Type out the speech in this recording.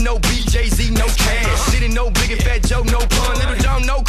No BJZ, no cash. Didn't Big and Fat Joe, no pun. Little John, no